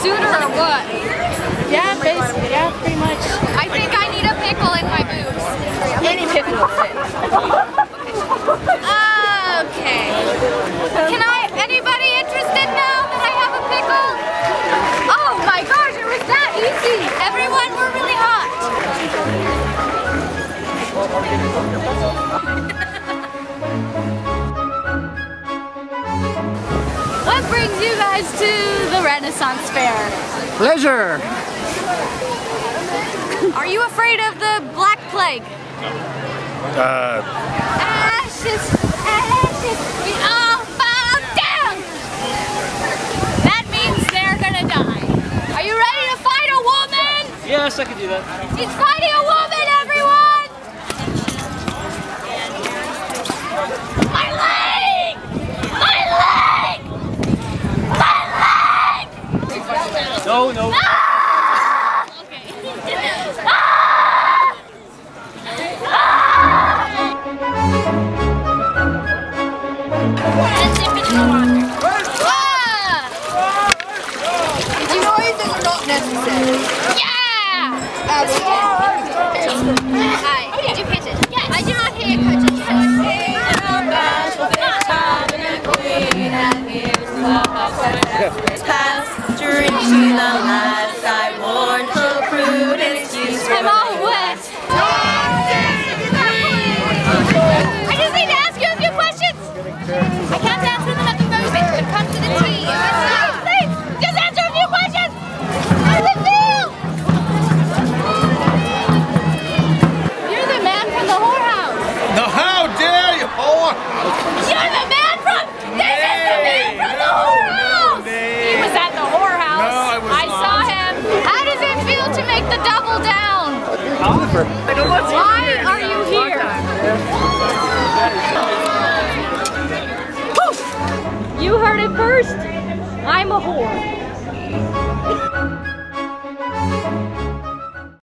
suitor or what? Yeah, basically, yeah, pretty much. I think I need a pickle in my boobs. Any pickle will fit. Okay. Can I, anybody interested now that I have a pickle? Oh my gosh, it was that easy. Everyone, we're really hot. Brings you guys to the Renaissance Fair? Pleasure. Are you afraid of the Black Plague? Uh, Ashes, ashes, we all fall down. That means they're gonna die. Are you ready to fight a woman? Yes, I can do that. He's fighting a woman, everyone! My leg! My leg! My leg! No, no. Ah! Okay. Ah! Ah! Did you know anything are not necessary? Yeah! Absolutely. Hi. Did you it? Yes. I do not hear pitch During Sheila last, I Why are you here? Poof! You heard it first. I'm a whore.